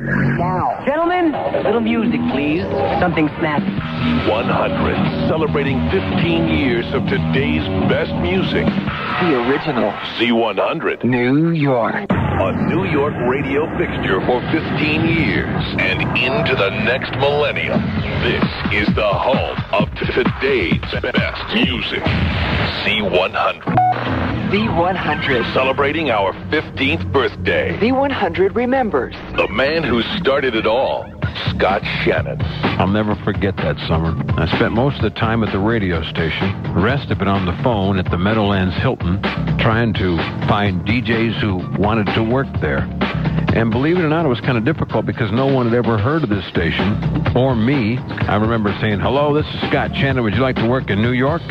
Now. Gentlemen, a little music, please. Something snappy. 100, celebrating 15 years of today's best music. The original. Z100, New York. a New York radio fixture for 15 years and into the next millennium. This is the home of today's best music. Z100, Z100. celebrating our 15th birthday. Z100 remembers. The man who started it all, Scott Shannon. I'll never forget that summer. I spent most of the time at the radio station, the rest of it on the phone at the Meadowlands Hilton, trying to find DJs who wanted to work there. And believe it or not, it was kind of difficult because no one had ever heard of this station or me. I remember saying, Hello, this is Scott Shannon. Would you like to work in New York?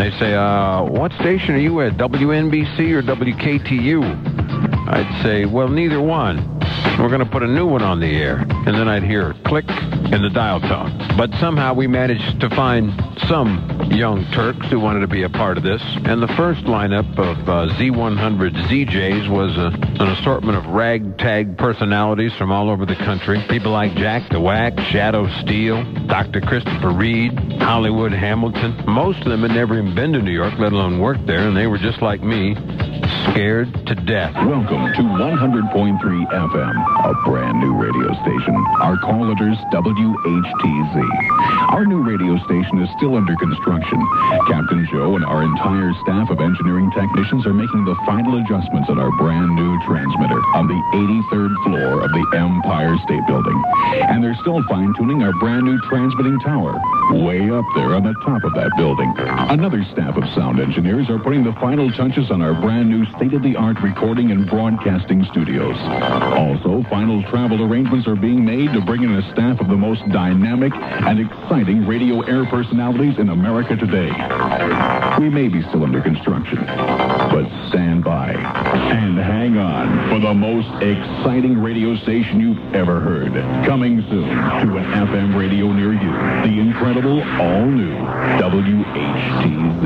They say, uh, What station are you at, WNBC or WKTU? I'd say, Well, neither one. We're going to put a new one on the air. And then I'd hear click in the dial tone. But somehow we managed to find some young Turks who wanted to be a part of this. And the first lineup of uh, Z100 ZJs was a, an assortment of ragtag personalities from all over the country. People like Jack DeWack, Shadow Steele, Dr. Christopher Reed, Hollywood Hamilton. Most of them had never even been to New York, let alone worked there, and they were just like me, scared to death. Welcome to 100.3 FM, a brand new radio station. Our call letters WHTZ. Our new radio station is still under construction. Captain Joe and our entire staff of engineering technicians are making the final adjustments on our brand new transmitter on the 83rd floor of the Empire State Building. And they're still fine-tuning our brand new transmitting tower way up there on the top of that building. Another staff of sound engineers are putting the final touches on our brand new state-of-the-art recording and broadcasting studios. Also, final travel arrangements are being made to bring in a staff of the most dynamic and exciting radio air personalities in America today. We may be still under construction, but stand by and hang on for the most exciting radio station you've ever heard. Coming soon to an FM radio near you, the incredible all-new WHTZ.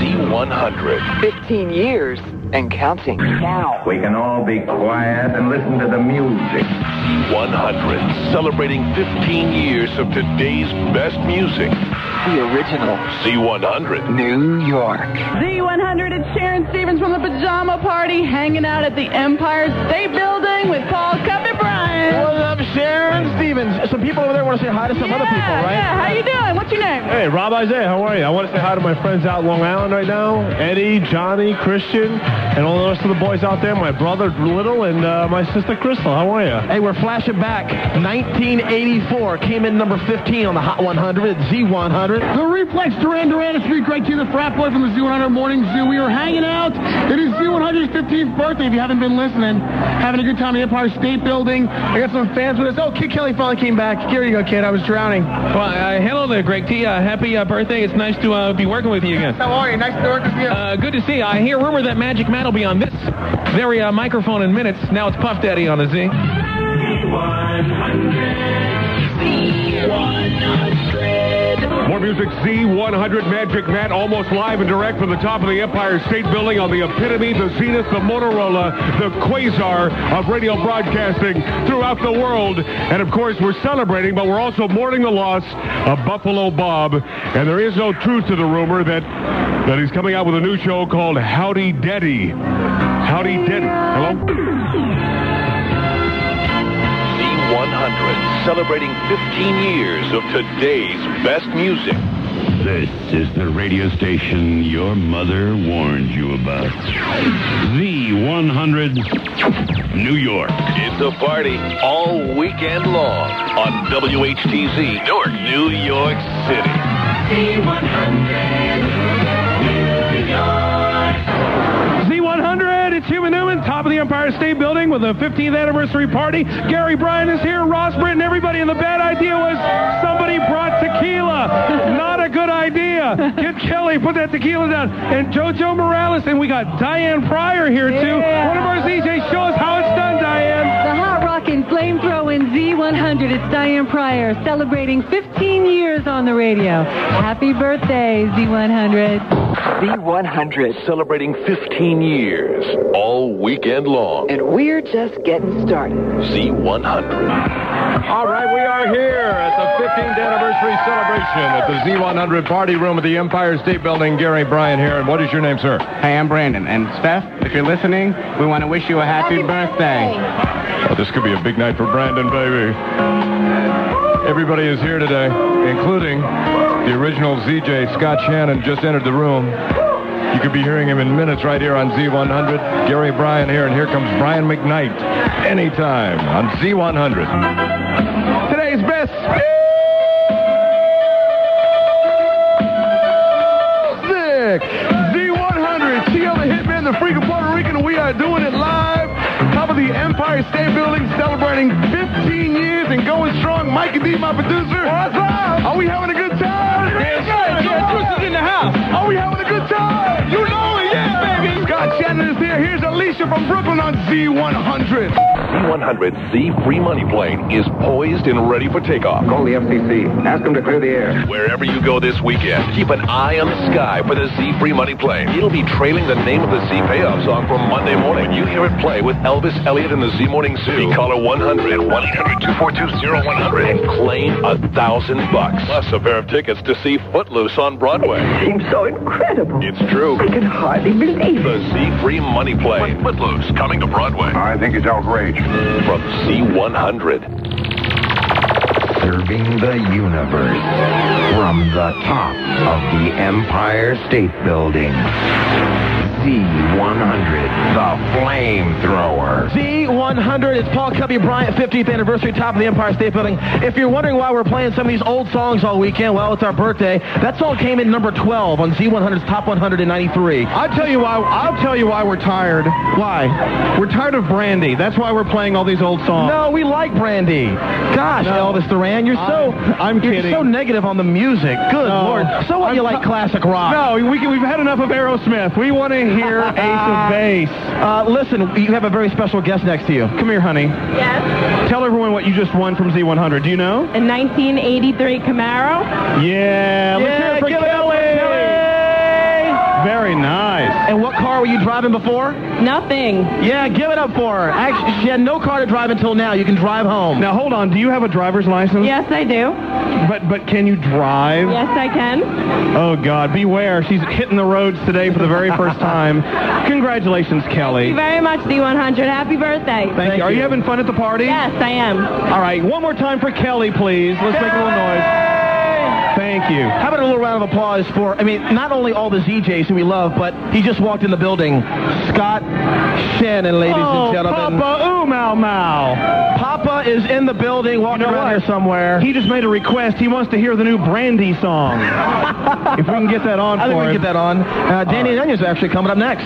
Z100, 15 years and counting. Now. We can all be quiet and listen to the music. 100, celebrating 15 years of today's best music. The original. Z100, New York. Z100, it's Sharron Stevens from the Pajama Party, hanging out at the Empire State Building with Paul Cubby Bryant. What's up, Sharron Stevens? Some people over there want to say hi to some other people, right? Yeah, how you doing? What's your name? Hey, Rob Isaiah, how are you? I want to say hi to my friends out in Long Island right now. Eddie, Johnny, Christian, and all the rest of the boys out there. My brother Little and uh, my sister Crystal. How are you? Hey, we're flashing back. 1984 came in number 15 on the Hot 100 Z100. The Reflex Duran Duran Street, Greg T, the frat boy from the Z100 Morning Zoo. We are hanging out. It is Z100's 15th birthday. If you haven't been listening, having a good time at the Empire State Building. I got some fans with us. Oh, Kid Kelly finally came back. Here you go, kid. I was drowning. Well, uh, hello there, Greg T. Uh, happy uh, birthday. It's nice to uh, be working with you again. How are you? Nice to work with you. Uh, good to see you. I hear rumor that Magic Matt will be on this very uh, microphone in minutes. Now it's Puff Daddy on the Z. More music, Z100 Magic Matt, almost live and direct from the top of the Empire State Building on the epitome, the zenith, the Motorola, the quasar of radio broadcasting throughout the world. And of course, we're celebrating, but we're also mourning the loss of Buffalo Bob. And there is no truth to the rumor that, that he's coming out with a new show called Howdy Deddy. Howdy Deddy. Hello? Z100, celebrating 15 years of today's best music. This is the radio station your mother warned you about. The 100 New York. It's a party all weekend long on WHTZ, Newark, New York City. Z100, it's Human Newman, top of the Empire State Building with a 15th anniversary party. Gary Bryan is here, Ross Brittain, everybody. And the bad idea was somebody brought tequila. Not a good idea. Kid Kelly, put that tequila down. And JoJo Morales, and we got Diane Pryor here too. One of our ZJs. Show us how it's done, Diane. The hot rockin' flamethrowing Z100 Z100, it's Diane Pryor celebrating 15 years on the radio. Happy birthday, Z100. Z100. Celebrating 15 years, all weekend long. And we're just getting started. Z100. All right, we are here at the 15th anniversary celebration at the Z100 Party Room at the Empire State Building. Gary Bryan here, and what is your name, sir? Hey, I'm Brandon. And Steph, if you're listening, we want to wish you a happy, birthday. Oh, this could be a big night for Brandon, baby. Everybody is here today, including the original ZJ, Scott Shannon, just entered the room. You could be hearing him in minutes right here on Z100. Gary Bryan here, and here comes Brian McKnight anytime on Z100. Today's best music. Z100, Chio the Hitman, the Freak of Puerto Rican, and we are doing it live. Top of the Empire State Building, celebrating 15 years and going strong. Mikey D, my producer. What's up? Are we having a good time? Oh, Are we having a good time? You Here's Alicia from Brooklyn on Z100. Z100 Z free money plane is poised and ready for takeoff. Call the FCC. Ask them to clear the air. Wherever you go this weekend, keep an eye on the sky for the Z free money plane. It'll be trailing the name of the Z payoff song from Monday morning. When you hear it play with Elvis Elliott and the Z Morning Zoo, call it 100 1 800 242 0100 and claim a thousand bucks. Plus a pair of tickets to see Footloose on Broadway. It Seems so incredible. It's true. I can hardly believe The Z free money plane. Footloose coming to Broadway. I think it's outrage. From Z100. Serving the universe from the top of the Empire State Building. Z100, the flamethrower. Z100, it's Paul Cubby Bryant, 50th anniversary, top of the Empire State Building. If you're wondering why we're playing some of these old songs all weekend, well, it's our birthday. That song came in number 12 on Z100's Top 193. I'll tell you why. I'll tell you why we're tired. Why? We're tired of Brandy. That's why we're playing all these old songs. No, we like Brandy. Gosh, No. Elvis Duran, you're so I'm you're kidding. so negative on the music. Good No. lord. So what? I'm you like t- classic rock? No, we can, we've had enough of Aerosmith. We want to hear Ace of Base. Uh, listen, you have a very special guest next to you. Come here, honey. Yes. Tell everyone what you just won from Z100. Do you know? A 1983 Camaro. Yeah. Let's hear it for give it up for Kelly. Very nice. And what car were you driving before? Nothing. Yeah, give it up for her. Actually, she had no car to drive until now. You can drive home. Now hold on. Do you have a driver's license? Yes, I do. But but can you drive? Yes, I can. Oh God, beware. She's hitting the roads today for the very first time. Congratulations, Kelly. Thank you very much, D100. Happy birthday. Thank you. Are you having fun at the party? Yes, I am. All right, one more time for Kelly, please. Let's make a little noise. Thank you. How about a little round of applause for, I mean, not only all the ZJs who we love, but he just walked in the building. Scott Shannon, ladies oh, and gentlemen. Papa Ooh Mau Mau. Papa is in the building, walking You know around what? here somewhere. He just made a request. He wants to hear the new Brandy song. if we can get that on I think for we can get that on. Uh, Danny and Onions are actually coming up next.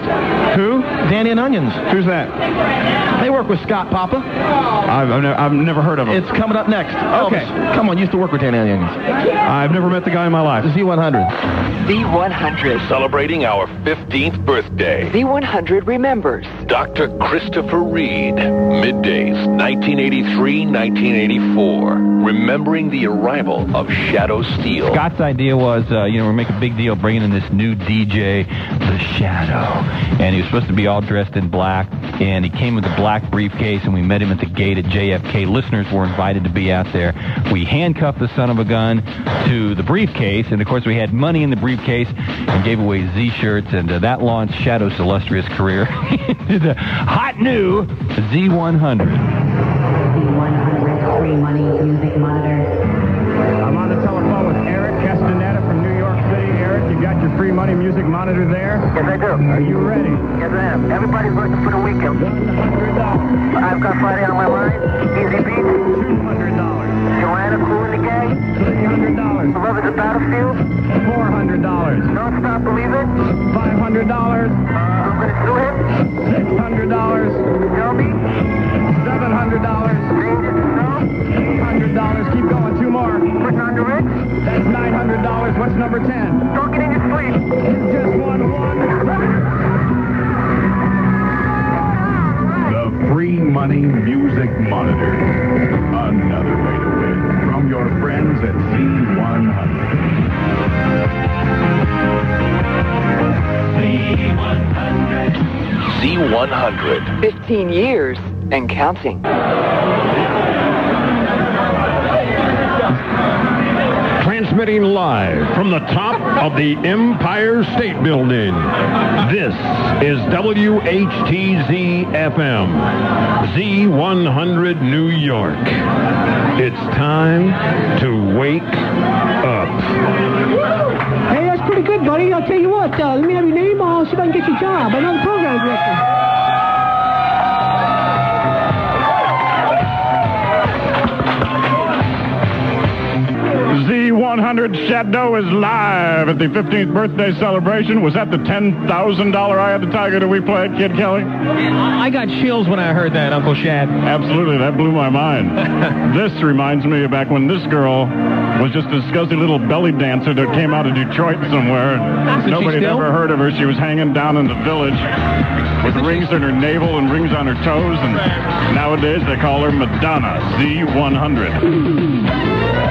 Who? Danny and Onions. Who's that? They work with Scott Papa. I've, I've, never, I've never heard of him. It's coming up next. Okay. Elvis, come on, used to work with Danny and Onions. I've never met the guy in my life. Z100. Z100. Celebrating our 15th birthday. Z100 remembers. Dr. Christopher Reed. Middays, 1983, 1984. Remembering the arrival of Shadow Steele. Scott's idea was, uh, you know, we're making a big deal bringing in this new DJ, The Shadow. And he was supposed to be all dressed in black. And he came with a black briefcase, and we met him at the gate at JFK. Listeners were invited to be out there. We handcuffed the son of a gun to the briefcase. And, of course, we had money in the briefcase and gave away Z-shirts. And uh, that launched Shadow's illustrious career into the hot new Z100. Z100 free money music monitors. I'm on the telephone with Eric Castaneda from New York City. Eric, you got your free money music monitor there? Yes, I do. Are you ready? Yes, I am. Everybody's looking for the weekend. $100. I've got Friday on my mind. Easy beat. $200. Joanna, Crew, and the gang. $300. Love is a battlefield. $400. Don't stop believing. $500. Uh, I'm gonna sue him. $600. Tell me. $700. $900. Keep going. Two more. What's under it. That's $900. What's number 10? Don't get in your sleep. Just one one. the Free Money Music Monitor. Another way to win. From your friends at Z100. Z100. Z100. 15 years and counting. Transmitting live from the top of the Empire State Building. This is WHTZ FM, Z100 New York. It's time to wake up. Hey, that's pretty good, buddy. I'll tell you what. Uh, let me have your name. I'll see if I can get you a job. Another program director. Z100 Shadow is live at the 15th birthday celebration. Was that the $10,000 Eye of the Tiger that we played, Kid Kelly? I got chills when I heard that, Uncle Shad. Absolutely, that blew my mind. this reminds me of back when this girl was just a scuzzy little belly dancer that came out of Detroit somewhere. Isn't Nobody had still? ever heard of her. She was hanging down in the village with rings in her navel and rings on her toes. And nowadays they call her Madonna, Z100.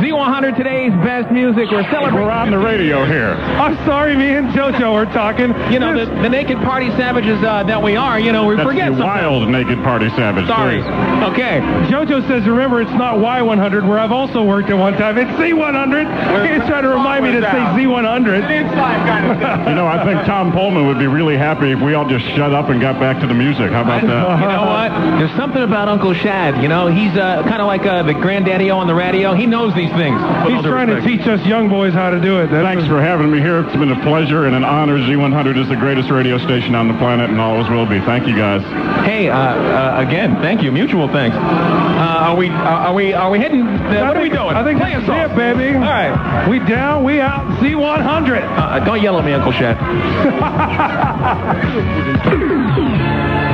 Z100 today's best music. We're celebrating. We're on the radio here. I'm sorry, me and JoJo are talking. You know, the, the naked party savages uh, that we are, you know, we That's forget the something. wild naked party savage. Sorry. please. Okay. JoJo says, remember, it's not Y100, where I've also worked at one time. It's Z100. He's trying to remind me to say Z100. you know, I think Tom Poleman would be really happy if we all just shut up and got back to the music. How about that? You know what? There's something about Uncle Shad. You know, he's uh, kind of like uh, the granddaddy on the radio. He knows these things. He's trying to teach us young boys how to do it. Thanks for having me here. It's been a pleasure and an honor. Z100 is the greatest radio station on the planet and always will be. Thank you, guys. Hey, uh, uh, again, thank you. Mutual thanks. Uh, are we? Uh, are we? Are we heading? Uh, what are we doing? I think Play us off. baby. All right. We down, we out, Z100. Uh, don't yell at me, Uncle Shad.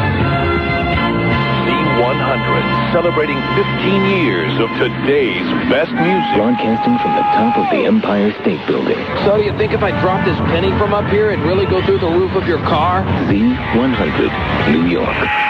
Z100, celebrating 15 years of today's best music. Broadcasting from the top of the Empire State Building. So do you think if I drop this penny from up here, it'd really go through the roof of your car? Z100, New York.